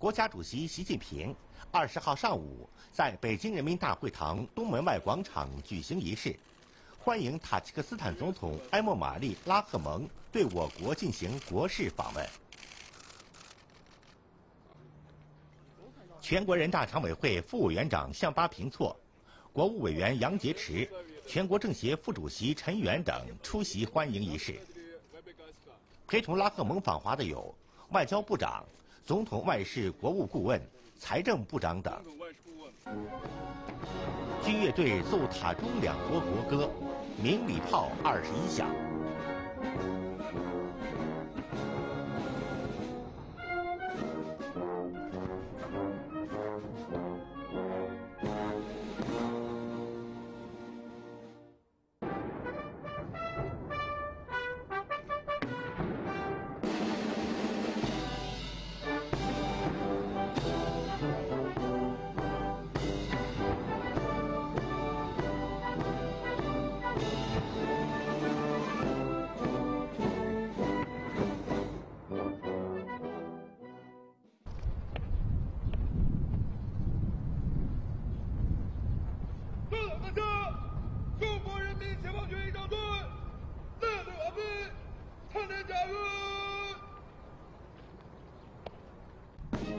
国家主席习近平二十号上午在北京人民大会堂东门外广场举行仪式，欢迎塔吉克斯坦总统埃莫马利·拉赫蒙对我国进行国事访问。全国人大常委会副委员长向巴平措、国务委员杨洁篪、全国政协副主席陈元等出席欢迎仪式。陪同拉赫蒙访华的有外交部长。总统外事国务顾问、财政部长等，军乐队奏塔中两国国歌，鸣礼炮二十一响。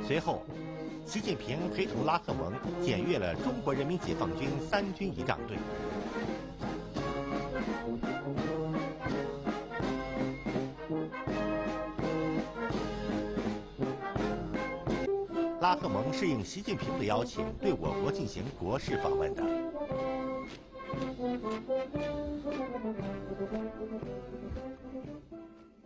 随后，习近平陪同拉赫蒙检阅了中国人民解放军三军仪仗队。拉赫蒙是应习近平的邀请，对我国进行国事访问的。Thank you.